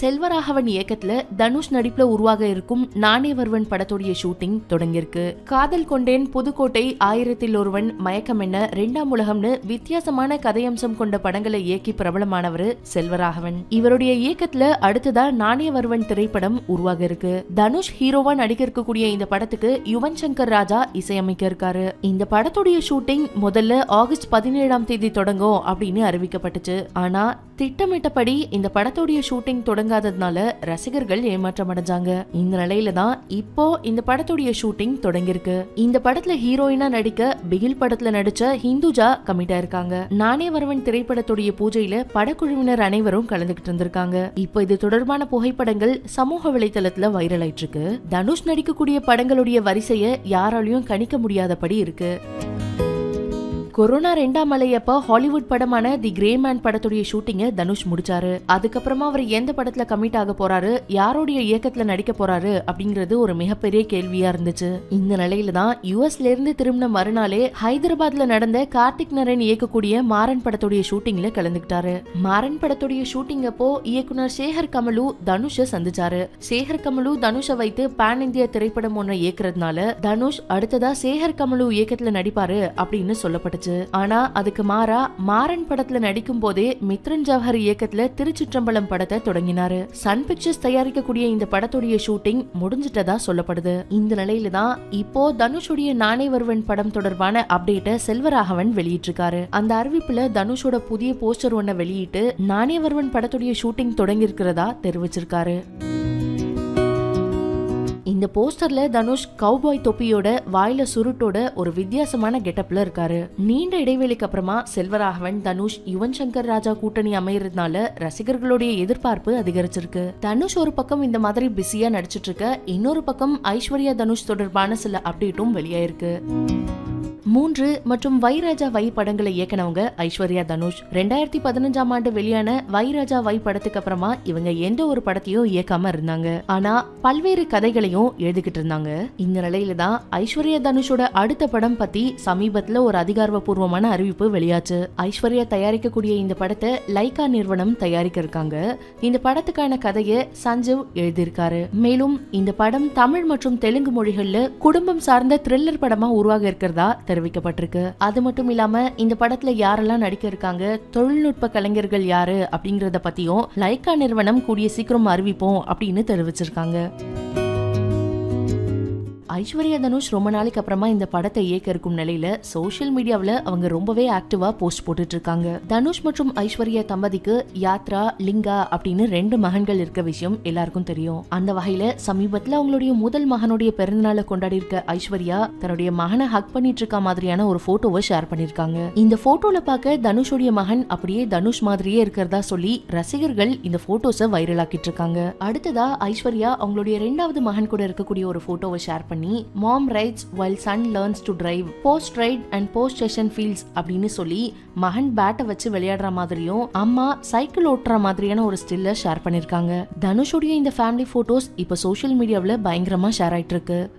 செல்வராகவன் இயக்கத்துல தனுஷ் நடிப்புல உருவாக இருக்கும் நானே வருவன் படத்துடைய ஷூட்டிங் தொடங்கியிருக்கு. காதல் கொண்டேன் புதுக்கோட்டை ஆயிரத்தில் ஒருவன் மயக்கம் என்ன ரெண்டாம் உலகம்னு வித்தியாசமான கதையம்சம் கொண்ட படங்களை இயக்கி பிரபலமானவர் செல்வராகவன். இவருடைய இயக்கத்துல அடுத்ததா நானே வருவன் திரைப்படம் உருவாக இருக்கு. தனுஷ் ஹீரோவா நடிக்க இருக்கக்கூடிய இந்த படத்துக்கு யுவன் சங்கர் ராஜா இசையமைக்க இருக்காரு. இந்த படத்துடைய ஷூட்டிங் முதல்ல ஆகஸ்ட் பதினேழாம் தேதி தொடங்கும் அப்படின்னு அறிவிக்கப்பட்டுச்சு. ஆனா திட்டமிட்டபடி இந்த படத்துடைய ஷூட்டிங் தொடங்காததுனால ரசிகர்கள் ஏமாற்றம் அடைஞ்சாங்க இந்த நிலையில தான் இப்போ இந்த படத்துடைய ஷூட்டிங் தொடங்கியிருக்கு. இந்த படத்துல ஹீரோயினா நடிக்க பிகில் படத்துல நடிச்ச ஹிந்துஜா கமிட்டா இருக்காங்க. நானே வரவன் திரைப்படத்துடைய பூஜையில படக்குழுவினர் அனைவரும் கலந்துகிட்டு இருந்திருக்காங்க. இப்போ இது தொடர்பான புகைப்படங்கள் சமூக வலைதளத்துல வைரல் ஆயிட்டு இருக்கு. தனுஷ் நடிக்கக்கூடிய படங்களுடைய வரிசையை யாராலையும் கணிக்க முடியாதபடி இருக்கு. கொரோனா ரெண்டாம் அலையப்ப ஹாலிவுட் படமான தி கிரே மேன் படத்துடைய ஷூட்டிங்க தனுஷ் முடிச்சாரு. அதுக்கப்புறமா அவர் எந்த படத்துல கமிட் ஆக போறாரு யாருடைய இயக்கத்துல நடிக்க போறாரு அப்படிங்கிறது ஒரு மிகப்பெரிய கேள்வியா இருந்துச்சு. இந்த நிலையில தான் யுஎஸ்ல இருந்து திரும்பின மறுநாளே ஹைதராபாத்ல நடந்த கார்த்திக் நரன் இயக்கக்கூடிய மாறன் படத்துடைய ஷூட்டிங்ல கலந்துக்கிட்டாரு. மாறன் படத்துடைய ஷூட்டிங் அப்போ இயக்குனர் சேகர் கமலு தனுஷ சந்திச்சாரு. சேகர் கமலு தனுஷை வைத்து பேன் இந்தியா திரைப்படம் ஒன்றை இயக்குறதுனால தனுஷ் அடுத்ததா சேகர் கமலு இயக்கத்துல நடிப்பாரு அப்படின்னு சொல்லப்பட்டுச்சு ஆனா அதுக்கு மாறா மாறன் படத்துல நடிக்கும் போதே மித்ரன் ஜவஹர் இயக்கத்துல திருச்சிற்றம்பலம் படத்தை தொடங்கினாரு. சன் பிக்சர்ஸ் தயாரிக்கக்கூடிய இந்த படத்துடைய ஷூட்டிங் முடிஞ்சிட்டதா சொல்லப்படுது. இந்த நிலையில தான் இப்போ தனுஷுடைய நானே வருவன் படம் தொடர்பான அப்டேட்டை செல்வராகவன் வெளியிட்டிருக்காரு. அந்த அறிவிப்புல தனுஷோட புதிய போஸ்டர் ஒன்ன வெளியிட்டு நானே வருவன் படத்துடைய ஷூட்டிங் தொடங்கியிருக்கிறதா தெரிவிச்சிருக்காரு. இந்த போஸ்டர்ல தனுஷ் கவுபாய் தொப்பியோட வாயில சுருட்டோட ஒரு வித்தியாசமான கெட்டப்ல இருக்காரு. நீண்ட இடைவெளிக்கு அப்புறமா செல்வராகவன் தனுஷ் யுவன் சங்கர் ராஜா கூட்டணி அமையறதுனால ரசிகர்களுடைய எதிர்பார்ப்பு அதிகரிச்சிருக்கு. தனுஷ் ஒரு பக்கம் இந்த மாதிரி பிஸியா நடிச்சிட்டு இருக்க இன்னொரு பக்கம் ஐஸ்வர்யா தனுஷ் தொடர்பான சில அப்டேட்டும் வெளியாயிருக்கு. மூன்று மற்றும் வைராஜா வை படங்களை இயக்கினவங்க ஐஸ்வர்யா தனுஷ். ரெண்டாயிரத்தி பதினஞ்சாம் ஆண்டு வெளியான வைராஜா வை படத்துக்கு அப்புறமா இவங்க எந்த ஒரு படத்தையும் இயக்காம இருந்தாங்க. ஆனா பல்வேறு கதைகளையும் எழுதிக்கிட்டு இருந்தாங்க. இந்த நிலையில தான் ஐஸ்வர்யா தனுஷோட அடுத்த படம் பத்தி சமீபத்துல ஒரு அதிகாரப்பூர்வமான அறிவிப்பு வெளியாச்சு. ஐஸ்வர்யா தயாரிக்கக்கூடிய இந்த படத்தை லைகா நிறுவனம் தயாரிக்க இருக்காங்க. இந்த படத்துக்கான கதையை சஞ்சீவ் எழுதியிருக்காரு. மேலும் இந்த படம் தமிழ் மற்றும் தெலுங்கு மொழிகள்ல குடும்பம் சார்ந்த த்ரில்லர் படமா உருவாக இருக்கிறதா தெரிவிக்கப்பட்டிருக்கு அது மட்டும் இல்லாம இந்த படத்துல யாரெல்லாம் நடிக்க இருக்காங்க தொழில்நுட்ப கலைஞர்கள் யாரு அப்படிங்கறத பத்தியும் லைக்கா நிறுவனம் கூடிய சீக்கிரம் அறிவிப்போம் அப்படின்னு தெரிவிச்சிருக்காங்க. ஐஸ்வர்யா தனுஷ் ரொம்ப நாளைக்கு அப்புறமா இந்த படத்தை இயக்க இருக்கும் நிலையில சோஷியல் மீடியாவில் அவங்க ரொம்பவே ஆக்டிவா போஸ்ட் போட்டுட்டு இருக்காங்க. தனுஷ் மற்றும் ஐஸ்வர்யா தம்பதிக்கு யாத்ரா லிங்கா அப்படின்னு ரெண்டு மகன்கள் இருக்க விஷயம் எல்லாருக்கும் தெரியும். அந்த வகையில சமீபத்தில் அவங்களுடைய முதல் மகனுடைய பிறந்தநாளை கொண்டாடி இருக்க ஐஸ்வர்யா தன்னுடைய மகனை ஹக் பண்ணிட்டு இருக்க மாதிரியான ஒரு போட்டோவை ஷேர் பண்ணிருக்காங்க இந்த போட்டோல பார்க்க தனுஷுடைய மகன் அப்படியே தனுஷ் மாதிரியே இருக்கிறதா சொல்லி ரசிகர்கள் இந்த போட்டோஸை வைரலாக்கிட்டு இருக்காங்க. அடுத்ததா ஐஸ்வர்யா அவங்களுடைய ரெண்டாவது மகன் கூட இருக்கக்கூடிய ஒரு போட்டோவை ஷேர் பண்ணி mom rides while son learns to drive post ride and post session feels அப்படின்னு சொல்லி மகன் பேட்டை வச்சு விளையாடுற மாதிரியும் அம்மா சைக்கிள் ஓட்டுற மாதிரியான ஒரு ஸ்டில்ல ஷேர் பண்ணிருக்காங்க. தனுஷுடைய இந்த ஃபேமிலி போட்டோஸ் இப்ப சோஷியல் மீடியாவில் பயங்கரமா ஷேர் ஆயிட்டு இருக்கு